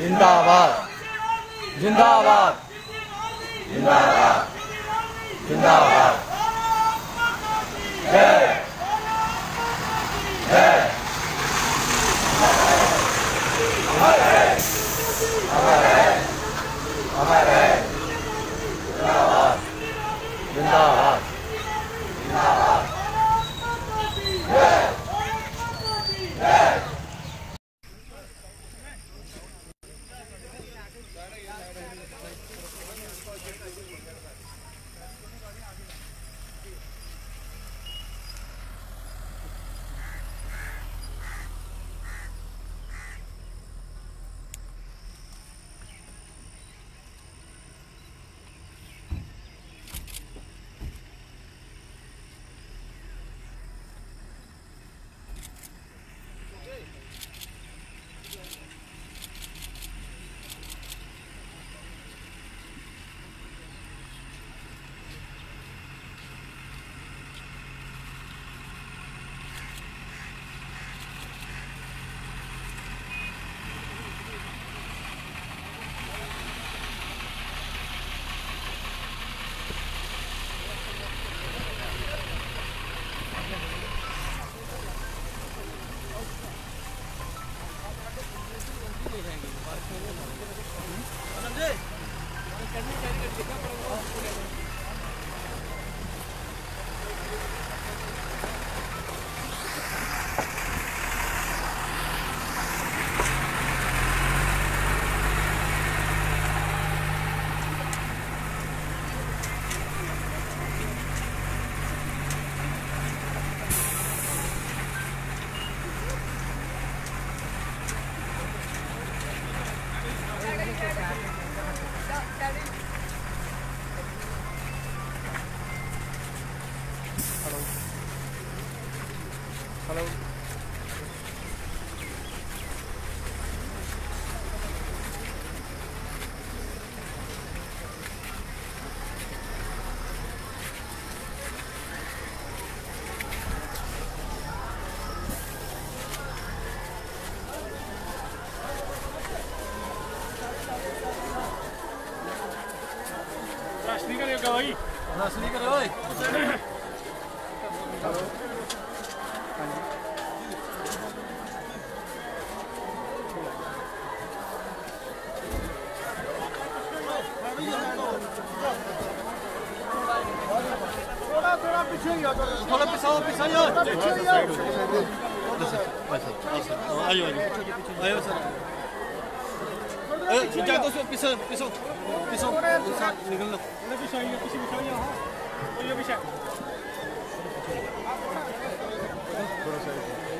जिंदाबाद। जिंदाबाद। जिंदाबाद। जिंदाबाद जय। जय। अमर है Hello. Nicolás, dígale, caballo. Nicolás, dígale, hoy. Kalau pisau pisau yo. Ayo ayo. Ayo sana. Eh, sudah tu pisau pisau pisau. Nikal lo. Ini pisau ini pisau pisau yo. Oh, ini pisau. Gracias.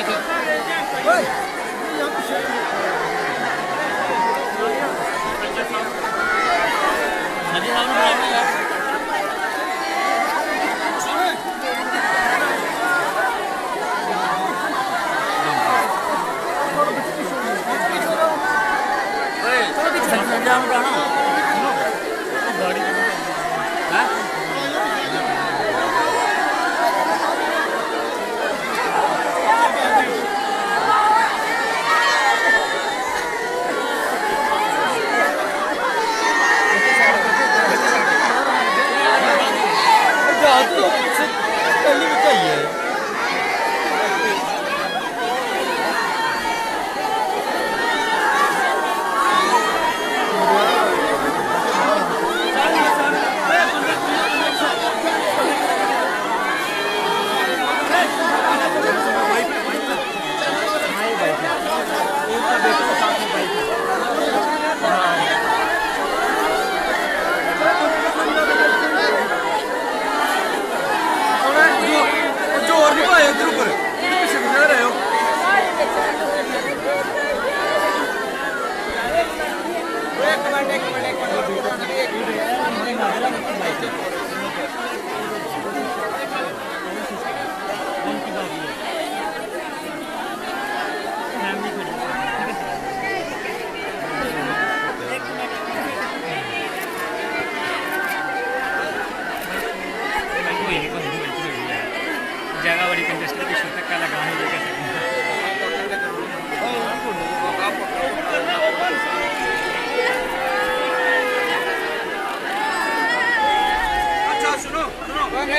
喂，喂。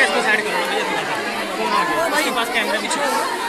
क्या इसको side करो भैया उसके पास camera भी छिपा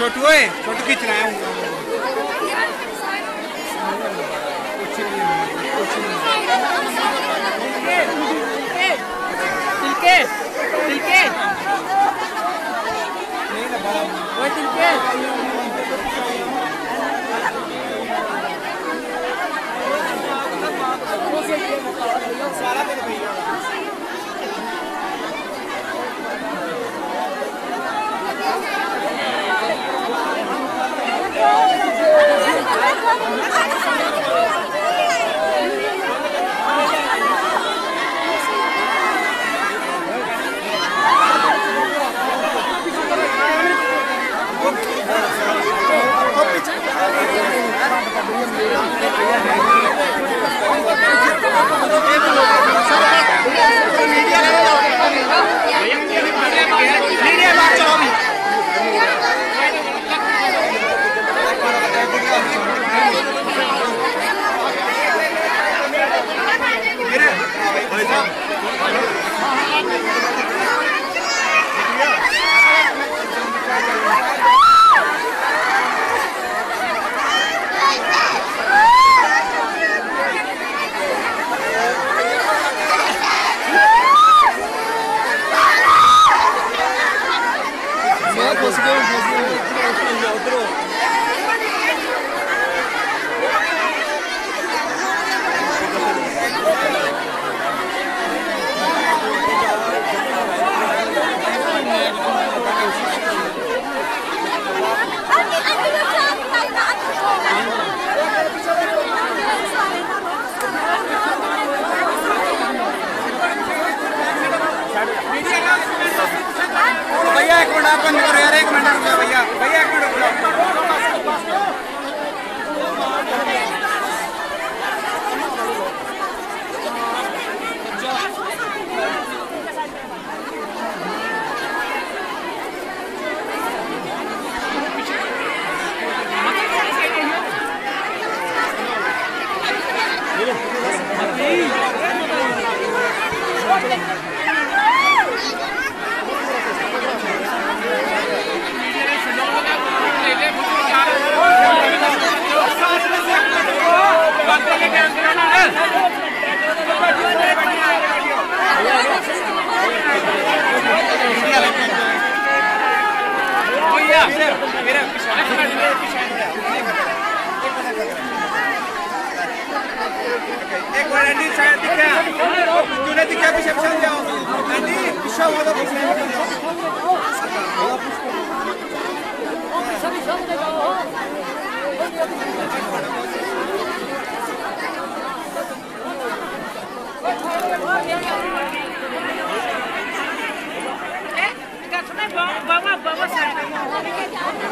छोटू है छोटू खींचना है तिलके तिलके Eh, enggak sebenarnya bawa bawa bawa.